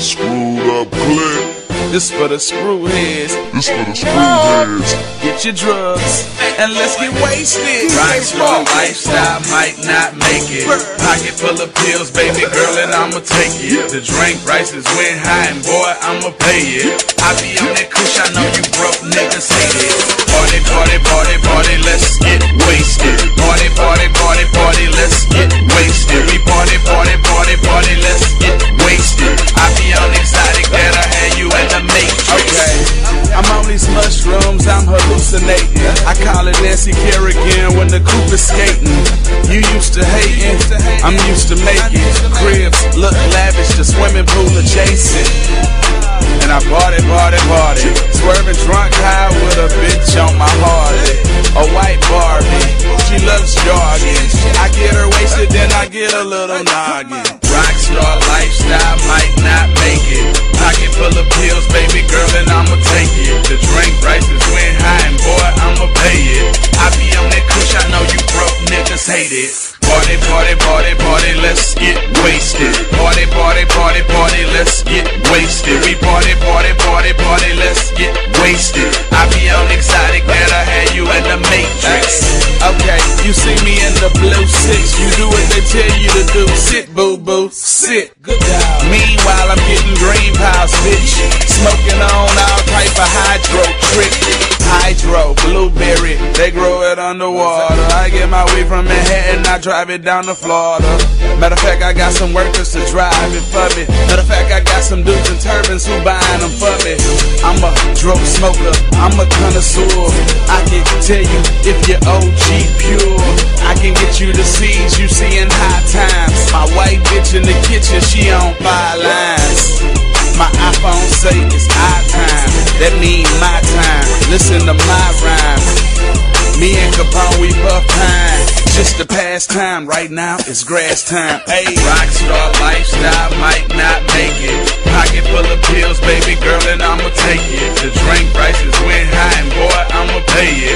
Screwed Up Click. This for the screw heads. This for the screwheads. Get your drugs and let's get wasted. Rockstar lifestyle might not make it. Pocket full of pills, baby girl, and I'ma take it. The drink prices went high, and boy, I'ma pay it. I be on that kush, mushrooms, I'm hallucinating. I call it Nancy Kerrigan when the coupe is skating. You used to hating, I'm used to making cribs look lavish, the swimming pool adjacent. And I party, party, party, swerving drunk high with a bitch on my Harley. A white Barbie, she loves jogging. I get her wasted, then I get a little noggin. Rockstar lifestyle full of pills, baby girl, and I'ma take it. The drink prices went high, and boy, I'ma pay it. I be on that kush, I know you broke niggas hate it. Party, party, party, party, let's get wasted. Party, party, party, party, let's get wasted. We party, party, party, party, let's get wasted. I be on exotic that I had you in the matrix. Okay, you see me in the blue six. You do what they tell you to do. Sit, boo boo, sit. Meanwhile, I'm getting green piles, bitch. Smoking on all type of hydro trick. Hydro, blueberry, they grow it underwater. I get my weed from Manhattan, I drive it down to Florida. Matter of fact, I got some workers to drive it for me. Matter of fact, I got some dudes in turbans who buying them for me. I'm a drug smoker, I'm a connoisseur. I can tell you if you're OG pure. I can get you the seeds you see in high times. My white bitch in the kitchen, she on five lines. The time. Right now, it's grass time. Hey, Rockstar lifestyle might not make it. Pocket full of pills, baby girl, and I'ma take it. The drink prices went high, and boy, I'ma pay it.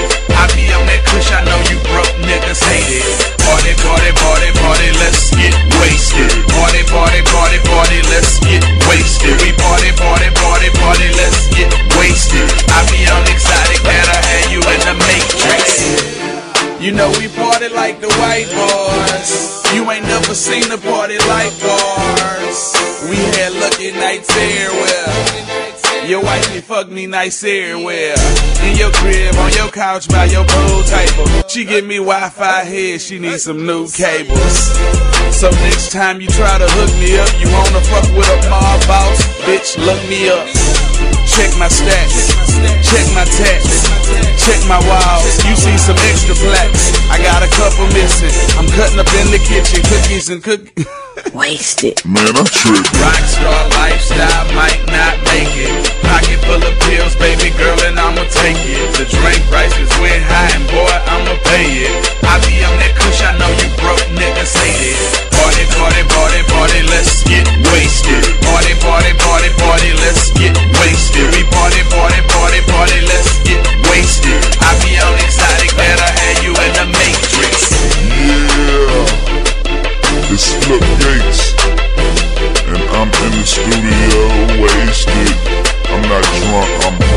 Like the white boys. You ain't never seen a party like ours. We had lucky nights everywhere. Your wife, wifey fuck me nice everywhere. In your crib, on your couch, by your pool table. She give me Wi-Fi here, she needs some new cables. So next time you try to hook me up, you wanna fuck with a mob boss, bitch, look me up. Check my stats, check my tats, check my walls. You see some extra blacks. I got a couple missing. I'm cutting up in the kitchen, cookies and cookies. Wasted. Man, I'm tripping. Rockstar lifestyle might not make it. Pocket full of pills, Flip Gates. And I'm in the studio wasted. I'm not drunk, I'm